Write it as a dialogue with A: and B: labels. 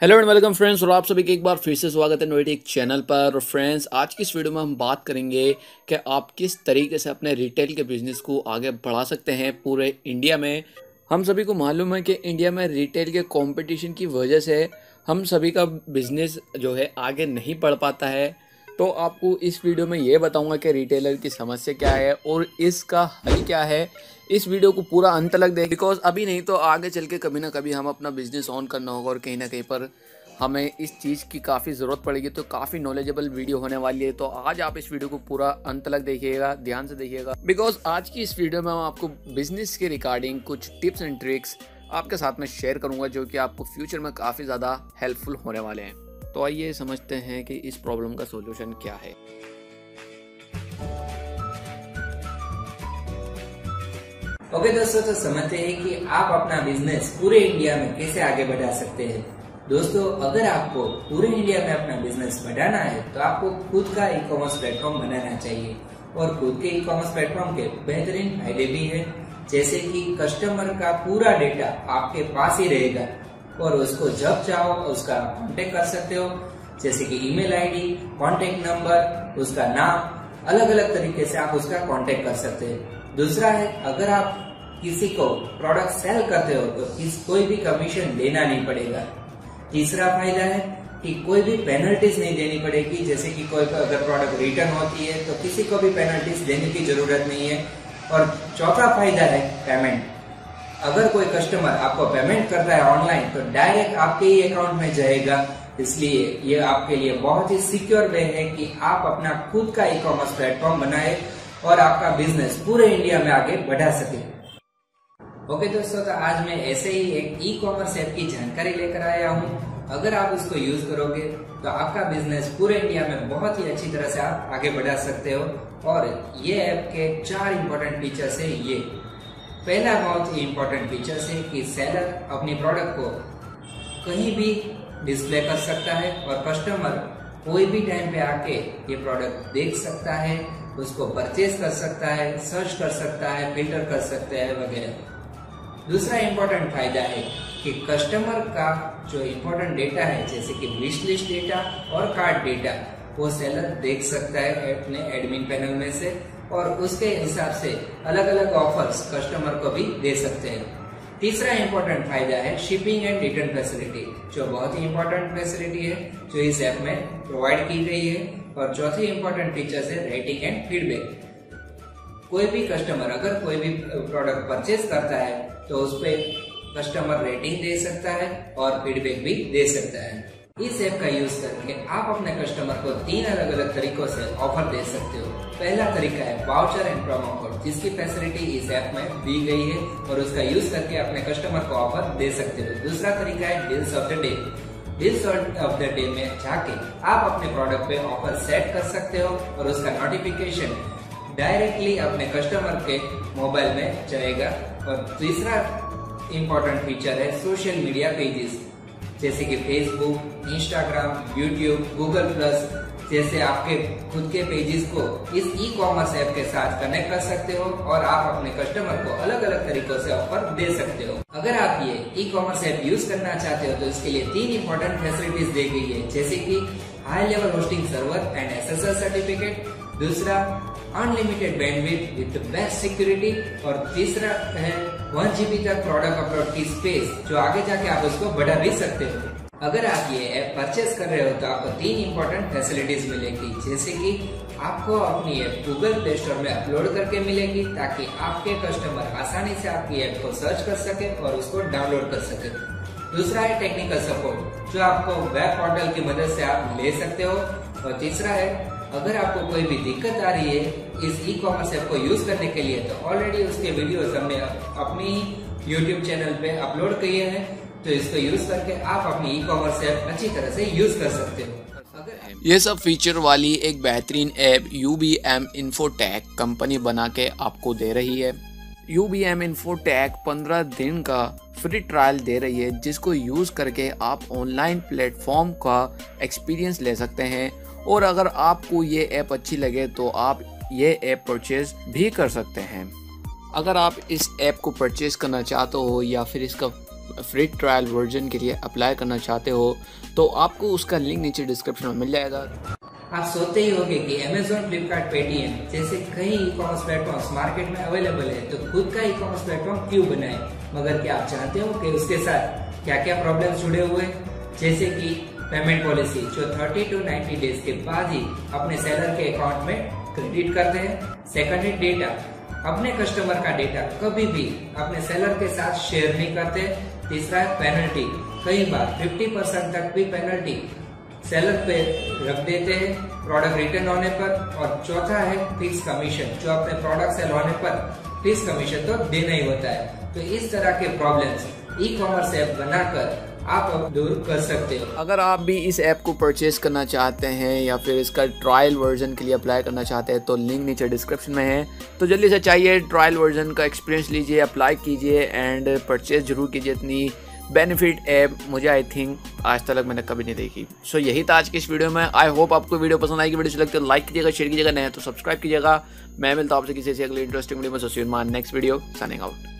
A: Hello and welcome friends और आप सभी के एक बार फिर से स्वागत है नोएटिक चैनल पर। और फ्रेंड्स आज की इस वीडियो में हम बात करेंगे कि आप किस तरीके से अपने रिटेल के बिज़नेस को आगे बढ़ा सकते हैं पूरे इंडिया में। हम सभी को मालूम है कि इंडिया में रिटेल के कंपटीशन की वजह से हम सभी का बिज़नेस जो है आगे नहीं बढ़ पाता है। तो आपको इस वीडियो में ये बताऊँगा कि रिटेलर की समस्या क्या है और इसका हल क्या है। इस वीडियो को पूरा अंत तक देख बिकॉज़ अभी नहीं तो आगे चल के कभी ना कभी हम अपना बिज़नेस ऑन करना होगा और कहीं ना कहीं पर हमें इस चीज़ की काफ़ी ज़रूरत पड़ेगी। तो काफ़ी नॉलेजेबल वीडियो होने वाली है तो आज आप इस वीडियो को पूरा अंत तक देखिएगा, ध्यान से देखिएगा। बिकॉज़ आज की इस वीडियो में हम आपको बिज़नेस के रिगार्डिंग कुछ टिप्स एंड ट्रिक्स आपके साथ में शेयर करूँगा, जो कि आपको फ्यूचर में काफ़ी ज़्यादा हेल्पफुल होने वाले हैं। तो आइए समझते हैं कि इस प्रॉब्लम का सोल्यूशन क्या है।
B: ओके okay, दोस्तों तो समझते हैं कि आप अपना बिज़नेस पूरे इंडिया में कैसे आगे बढ़ा सकते हैं। दोस्तों अगर आपको पूरे इंडिया में अपना बिज़नेस बढ़ाना है तो आपको खुद का ई कॉमर्स प्लेटफॉर्म बनाना चाहिए। और खुद के ई कॉमर्स प्लेटफॉर्म के बेहतरीन फ़ायदे भी है। जैसे कि कस्टमर का पूरा डेटा आपके पास ही रहेगा। और उसको जब चाहो उसका कांटेक्ट कर सकते हो। जैसे कि ईमेल आईडी कांटेक्ट नंबर उसका नाम अलग अलग तरीके से आप उसका कांटेक्ट कर सकते हैं। दूसरा है, अगर आप किसी को प्रोडक्ट सेल करते हो तो किस कोई भी कमीशन देना नहीं पड़ेगा। तीसरा फ़ायदा है कि कोई भी पेनल्टीज नहीं देनी पड़ेगी। जैसे कि कोई अगर प्रोडक्ट रिटर्न होती है तो किसी को भी पेनल्टीज देने की ज़रूरत नहीं है। और चौथा फ़ायदा है पेमेंट अगर कोई कस्टमर आपको पेमेंट करता है ऑनलाइन तो डायरेक्ट आपके ही अकाउंट में जाएगा। इसलिए ये आपके लिए बहुत ही सिक्योर वे है कि आप अपना खुद का ई कॉमर्स प्लेटफॉर्म बनाए और आपका बिज़नेस पूरे इंडिया में आगे बढ़ा सके। ओके दोस्तों तो आज मैं ऐसे ही एक ई कॉमर्स ऐप की जानकारी लेकर आया हूँ। अगर आप इसको यूज़ करोगे तो आपका बिज़नेस पूरे इंडिया में बहुत ही अच्छी तरह से आप आगे बढ़ा सकते हो। और ये ऐप के चार इम्पोर्टेंट फीचर्स है ये। पहला बहुत ही इम्पोर्टेंट फीचर्स है कि सेलर अपनी प्रोडक्ट को कहीं भी डिस्प्ले कर सकता है और कस्टमर कोई भी टाइम पे आके ये प्रोडक्ट देख सकता है, उसको परचेज कर सकता है सर्च कर सकता है फ़िल्टर कर सकते हैं वगैरह। दूसरा इंपॉर्टेंट फ़ायदा है कि कस्टमर का जो इम्पोर्टेंट डेटा है, जैसे कि विश लिस्ट डेटा और कार्ड डेटा वो सेलर देख सकता है अपने एडमिन पैनल में से। और उसके हिसाब से अलग अलग ऑफर्स कस्टमर को भी दे सकते हैं। तीसरा इंपॉर्टेंट फ़ायदा है शिपिंग एंड रिटर्न फैसिलिटी जो बहुत ही इंपॉर्टेंट फैसिलिटी है, जो इस ऐप में प्रोवाइड की गई है। और चौथी इंपॉर्टेंट फीचर्स है रेटिंग एंड फीडबैक कोई भी कस्टमर अगर कोई भी प्रोडक्ट परचेज करता है तो उस पर कस्टमर रेटिंग दे सकता है और फीडबैक भी दे सकता है। इस ऐप का यूज़ करके आप अपने कस्टमर को तीन अलग अलग तरीकों से ऑफ़र दे सकते हो। पहला तरीका है वाउचर एंड प्रोमो कोड जिसकी फैसिलिटी इस ऐप में दी गई है और उसका यूज़ करके अपने कस्टमर को ऑफ़र दे सकते हो। दूसरा तरीका है deals of the day deals of the day में जाके आप अपने प्रोडक्ट पे ऑफ़र सेट कर सकते हो और उसका नोटिफिकेशन डायरेक्टली अपने कस्टमर के मोबाइल में जाएगा। और तीसरा इम्पोर्टेंट फीचर है सोशल मीडिया पेजेस जैसे कि Facebook Instagram YouTube Google plus जैसे आपके खुद के पेजेस को इस ई कॉमर्स ऐप के साथ कनेक्ट कर सकते हो और आप अपने कस्टमर को अलग अलग तरीकों से ऑफ़र दे सकते हो। अगर आप ये ई कॉमर्स ऐप यूज़ करना चाहते हो तो इसके लिए तीन इंपॉर्टेंट फैसिलिटीज़ दी गई है, जैसे कि high level hosting server and S certificate दूसरा unlimited bandwidth with best security और तीसरा है वन जीबी तक प्रोडक्ट अपलोड की स्पेस जो आगे जाके आप उसको बढ़ा भी सकते हो। अगर आप ये ऐप परचेस कर रहे हो तो आपको तीन इम्पोर्टेंट फैसिलिटीज़ मिलेगी। जैसे कि आपको अपनी ऐप गूगल प्ले स्टोर में अपलोड करके मिलेगी, ताकि आपके कस्टमर आसानी से आपकी ऐप को सर्च कर सके और उसको डाउनलोड कर सके। दूसरा है टेक्निकल सपोर्ट जो आपको वेब पोर्टल की मदद से आप ले सकते हो। और तीसरा है अगर आपको कोई भी दिक्कत आ रही है इस ई कॉमर्स ऐप को यूज़ करने के लिए तो ऑलरेडी उसके वीडियोस हमने अपनी यूट्यूब चैनल पे अपलोड किए हैं। तो इसको यूज़ करके आप अपनी ई कॉमर्स ऐप अच्छी तरह से यूज़ कर सकते हो।
A: ये सब फीचर वाली एक बेहतरीन app U B M infotech company बना के आपको दे रही है। यू बी एम इन्फोटेक पंद्रह दिन का फ्री ट्रायल दे रही है, जिसको यूज़ करके आप ऑनलाइन प्लेटफॉर्म का एक्सपीरियंस ले सकते हैं। और अगर आपको ये ऐप अच्छी लगे तो आप ये ऐप परचेज भी कर सकते हैं। अगर आप इस ऐप को परचेज करना चाहते हो या फिर इसका फ्री ट्रायल वर्जन के लिए अप्लाई करना चाहते हो तो आपको उसका लिंक नीचे डिस्क्रिप्शन में मिल जाएगा।
B: आप सोचते ही होंगे कि Amazon, Flipkart, Paytm जैसे कई ई कॉमर्स प्लेटफॉर्म मार्केट में अवेलेबल है तो खुद का ई कॉमर्स प्लेटफॉर्म क्यों बनाए? मगर क्या आप चाहते हो कि उसके साथ क्या क्या प्रॉब्लम जुड़े हुए जैसे कि पेमेंट पॉलिसी जो 30 टू 90 डेज़ के बाद ही अपने सेलर के अकाउंट में क्रेडिट करते हैं। सेकंड है डेटा अपने कस्टमर का डेटा कभी भी अपने सेलर के साथ शेयर नहीं करते। तीसरा है पेनल्टी कई बार 50 परसेंट तक भी पेनल्टी सेलर पे रख देते हैं प्रोडक्ट रिटर्न होने पर। और चौथा है फिक्स कमीशन जो अपने प्रोडक्ट सेल होने पर फिक्स कमीशन तो देना ही होता है। तो इस तरह के प्रॉब्लम्स ई कॉमर्स ऐप बनाकर आप अब दूर कर सकते हो।
A: अगर आप भी इस ऐप को परचेज करना चाहते हैं या फिर इसका ट्रायल वर्जन के लिए अप्लाई करना चाहते हैं तो लिंक नीचे डिस्क्रिप्शन में है। तो जल्दी से चाहिए ट्रायल वर्जन का एक्सपीरियंस लीजिए अप्लाई कीजिए एंड परचेज ज़रूर कीजिए इतनी बेनिफिट ऐप। मुझे आई थिंक आज तक मैंने कभी नहीं देखी। सो so, यही था आज की इस वीडियो में। आई होप आपको वीडियो पसंद आएगी। वीडियो लगती है लाइक कीजिएगा शेयर कीजिएगा। नया तो सब्सक्राइब कीजिएगा। मैं मिलता हूँ आपसे किसी से अगली इंटरेस्टिंग वीडियो में। So see next video signing out